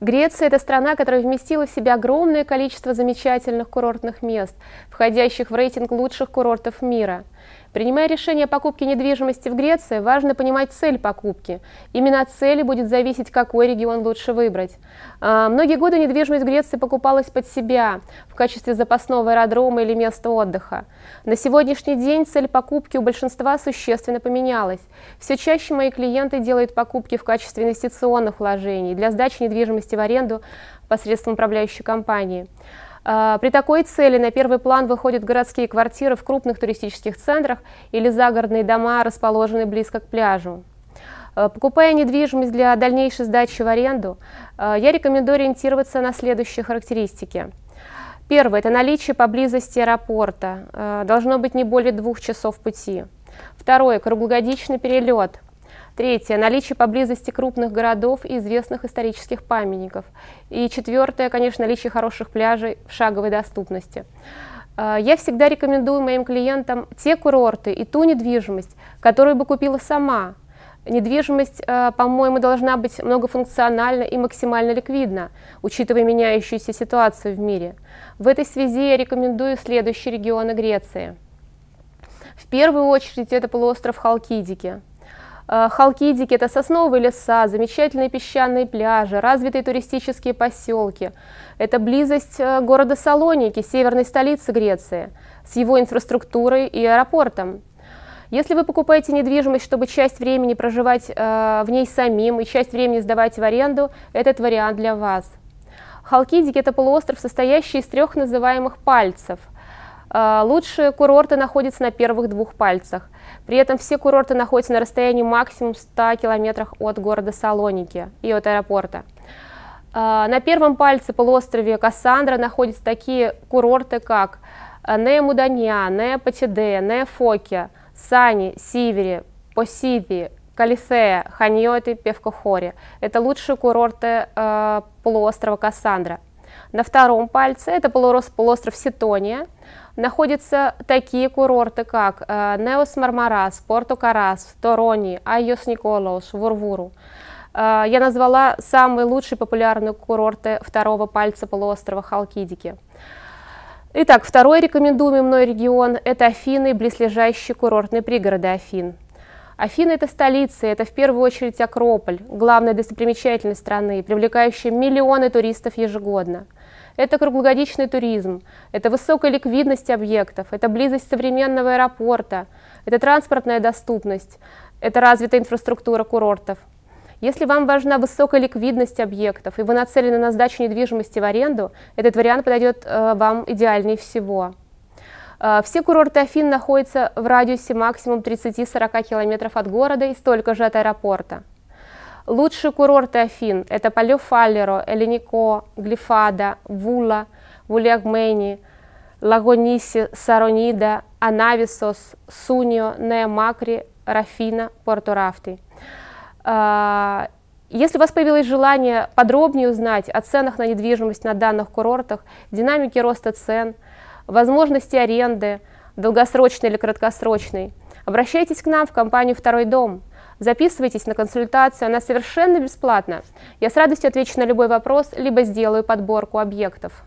Греция – это страна, которая вместила в себя огромное количество замечательных курортных мест, входящих в рейтинг лучших курортов мира – Принимая решение о покупке недвижимости в Греции, важно понимать цель покупки. Именно от цели будет зависеть, какой регион лучше выбрать. А, многие годы недвижимость в Греции покупалась под себя в качестве запасного аэродрома или места отдыха. На сегодняшний день цель покупки у большинства существенно поменялась. Все чаще мои клиенты делают покупки в качестве инвестиционных вложений для сдачи недвижимости в аренду посредством управляющей компании. А, при такой цели на первый план выходят городские квартиры в крупных туристических центрах или загородные дома, расположенные близко к пляжу. А, покупая недвижимость для дальнейшей сдачи в аренду, а, я рекомендую ориентироваться на следующие характеристики. Первое – это наличие поблизости аэропорта. Должно быть не более двух часов пути. Второе – круглогодичный перелет. Третье – наличие поблизости крупных городов и известных исторических памятников. И четвертое, конечно, наличие хороших пляжей в шаговой доступности. А, я всегда рекомендую моим клиентам те курорты и ту недвижимость, которую бы купила сама. Недвижимость, а, по-моему, должна быть многофункциональна и максимально ликвидна, учитывая меняющуюся ситуацию в мире. В этой связи я рекомендую следующие регионы Греции. В первую очередь это полуостров Халкидики. Э, Халкидики – это сосновые леса, замечательные песчаные пляжи, развитые туристические поселки. Это близость э, города Салоники, северной столицы Греции, с его инфраструктурой и аэропортом. Если вы покупаете недвижимость, чтобы часть времени проживать э, в ней самим и часть времени сдавать в аренду, этот вариант для вас. Халкидики – это полуостров, состоящий из трех называемых пальцев – лучшие курорты находятся на первых двух пальцах. При этом все курорты находятся на расстоянии максимум 100 километрах от города Салоники и от аэропорта. А, на первом пальце полуострове Кассандра находятся такие курорты, как Нея Муданья, Нея Патиде, Нея Фоки, Сани, Сивери, Посиди, Калифея, Ханьоты, Певкохори. Это лучшие курорты э, полуострова Кассандра. На втором пальце это полуостров Ситония, находятся такие курорты, как Неос Мармарас, Порту Карас, Торони, Айос Николаус, Вурвуру. Э, я назвала самые лучшие популярные курорты второго пальца полуострова Халкидики. Итак, второй рекомендуемый мной регион – это Афины и близлежащие курортные пригороды Афин. Афины – это столица, это в первую очередь Акрополь, главная достопримечательность страны, привлекающая миллионы туристов ежегодно. Это круглогодичный туризм, это высокая ликвидность объектов, это близость современного аэропорта, это транспортная доступность, это развитая инфраструктура курортов. Если вам важна высокая ликвидность объектов и вы нацелены на сдачу недвижимости в аренду, этот вариант подойдет э, вам идеальнее всего. Э, все курорты Афин находятся в радиусе максимум 30-40 километров от города и столько же от аэропорта. Лучшие курорты Афин – это Палеофалеро, Эленико, Глифада, Вула, Вулиагмени, Лагониси, Саронида, Анависос, Сунио, Неомакри, Рафина, Порто-Рафти. А, если у вас появилось желание подробнее узнать о ценах на недвижимость на данных курортах, динамике роста цен, возможности аренды, долгосрочной или краткосрочной, обращайтесь к нам в компанию «Второй дом». Записывайтесь на консультацию, она совершенно бесплатна. Я с радостью отвечу на любой вопрос, либо сделаю подборку объектов.